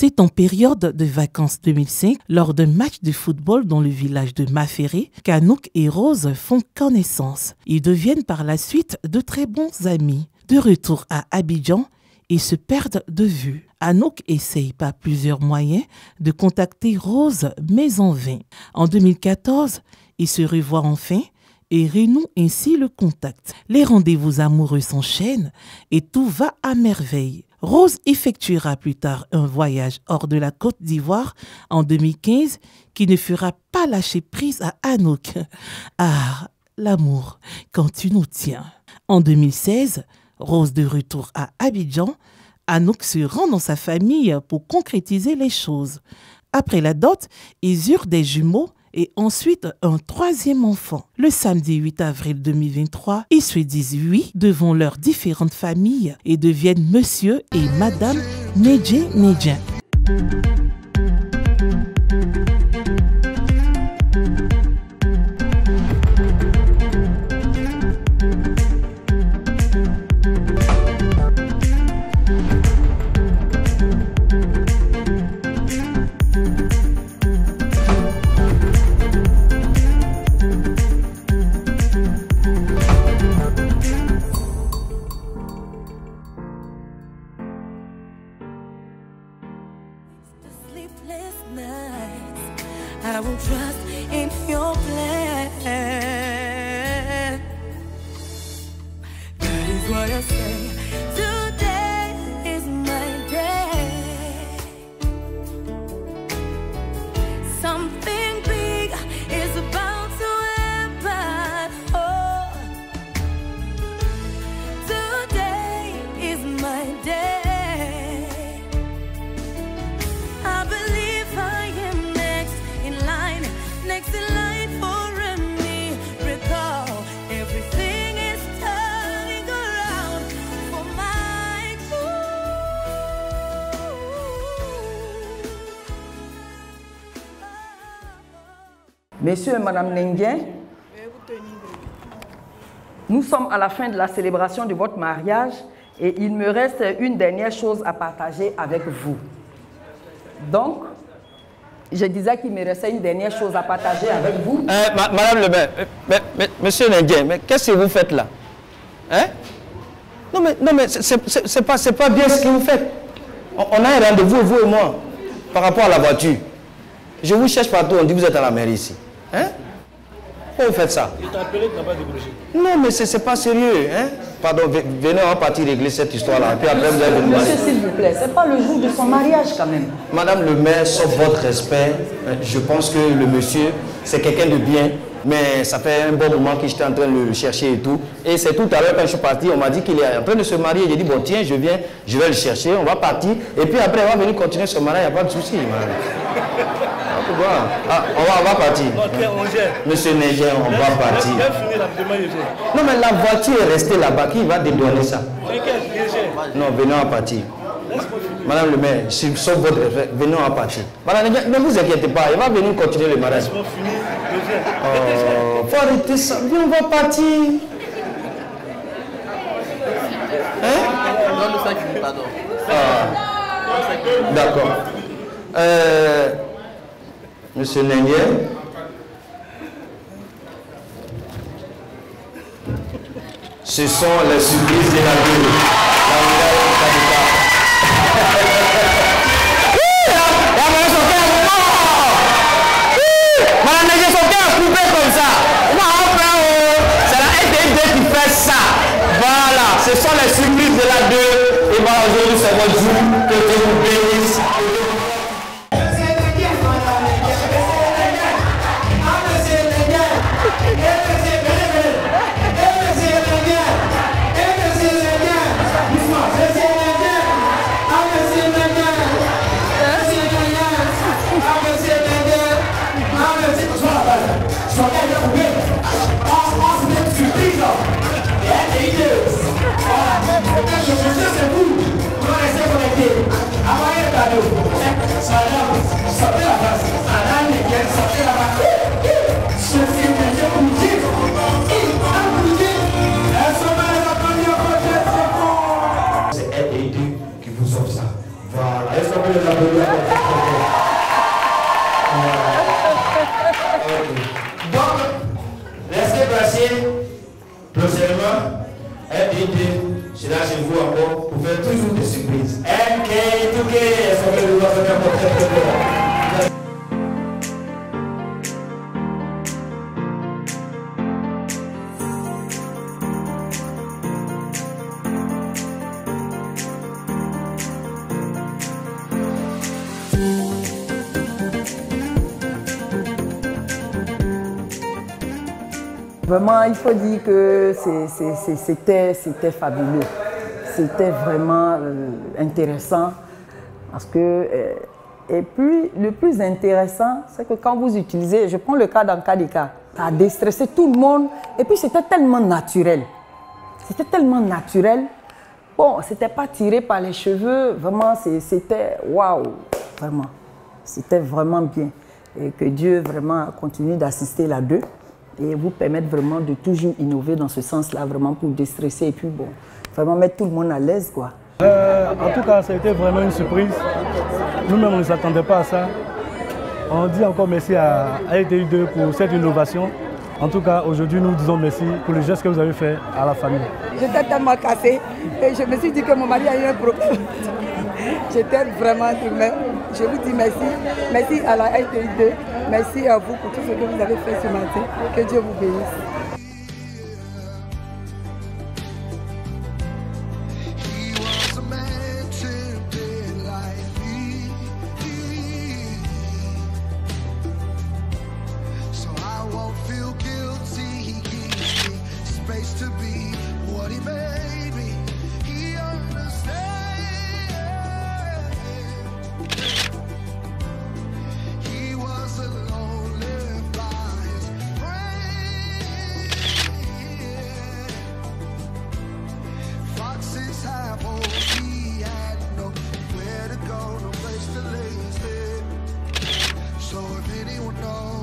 C'est en période de vacances 2005, lors d'un match de football dans le village de Maféré, qu'Anouk et Rose font connaissance. Ils deviennent par la suite de très bons amis. De retour à Abidjan, ils se perdent de vue. Anouk essaye par plusieurs moyens de contacter Rose, mais en vain. En 2014, ils se revoient enfin et renouent ainsi le contact. Les rendez-vous amoureux s'enchaînent et tout va à merveille. Rose effectuera plus tard un voyage hors de la Côte d'Ivoire en 2015 qui ne fera pas lâcher prise à Anouk. Ah, l'amour, quand tu nous tiens. En 2016, Rose de retour à Abidjan, Anouk se rend dans sa famille pour concrétiser les choses. Après la dot, ils eurent des jumeaux et ensuite un troisième enfant. Le samedi 8 avril 2023, ils se disent oui devant leurs différentes familles et deviennent monsieur et madame Nedje Nedja. Trust in your plan. That is what I say. Monsieur et Madame Nenguien, nous sommes à la fin de la célébration de votre mariage et il me reste une dernière chose à partager avec vous. Donc, je disais qu'il me restait une dernière chose à partager avec vous. Euh, ma- Madame le maire, euh, mais- mais- monsieur Nenguien, mais qu'est-ce que vous faites là? Hein? Non mais, non, mais c'est- pas, pas bien ce que vous faites. On, on a un rendez-vous, vous et moi, par rapport à la voiture. Je vous cherche partout, on dit que vous êtes à la mairie ici. Hein? Pourquoi vous faites ça? Il t'a appelé, tu n'as pas décroché. Non mais c'est c'est pas sérieux. Hein? Pardon, ve- venez, on va partir régler cette histoire-là. Puis après, vous allez venir Monsieur, s'il vous plaît, c'est pas le jour de son mariage quand même. Madame le maire, sauf votre respect, euh, je pense que le monsieur, c'est quelqu'un de bien, mais ça fait un bon moment que j'étais en train de le chercher et tout. Et c'est tout à l'heure quand je suis parti, on m'a dit qu'il est en train de se marier. J'ai dit, bon tiens, je viens, je vais le chercher, on va partir. Et puis après, on va venir continuer ce mariage, il n'y a pas de souci. Ah, Ah, on va, on va partir. Monsieur Néger, on va partir. Non, mais la voiture est restée là-bas, qui va dédouaner ça non, venez à partir. Madame le maire, si- sauf votre respect, venez à partir. Madame, ne vous inquiétez pas, il va venir continuer le mariage. Oh, faut arrêter ça. Viens, on va partir. Hein D'accord. Euh, Monsieur Nengue. Ce sont les surprises de la vie. Dieu qui vous offre ça. Voilà. Est-ce qu'on peut les fort. Voilà. Ok. Donc, restez placés prochainement. RDD sera chez vous encore pour faire toujours des surprises. MK, tout est, ça fait le doigt, Vraiment, il faut dire que c'était fabuleux. C'était vraiment euh, intéressant parce que. euh, et puis, le plus intéressant, c'est que quand vous utilisez, je prends le cas dans Kadika, ça a déstressé tout le monde et puis c'était tellement naturel. C'était tellement naturel. Bon, c'était pas tiré par les cheveux, vraiment, c'était waouh, vraiment. C'était vraiment bien. Et que Dieu vraiment continue d'assister là-dedans et vous permettre vraiment de toujours innover dans ce sens-là, vraiment pour déstresser et puis bon, vraiment mettre tout le monde à l'aise, quoi. Euh, en tout cas, ça a été vraiment une surprise. Nous-mêmes, on ne s'attendait pas à ça. On dit encore merci à LTI2 pour cette innovation. En tout cas, aujourd'hui, nous disons merci pour le geste que vous avez fait à la famille. J'étais tellement cassée et je me suis dit que mon mari a eu un problème. J'étais vraiment mais Je vous dis merci. Merci à la LTI2. Merci à vous pour tout ce que vous avez fait ce matin. Que Dieu vous bénisse. if anyone knows.